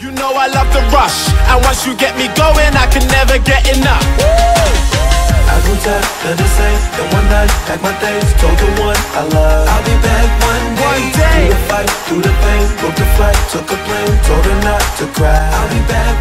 You know I love the rush, and once you get me going, I can never get enough. I go tired of the same, the one night, packed my things, told the one I love I'll be back one day, One day. Through the fight, through the pain, booked the flight, took a plane, told her not to cry I'll be back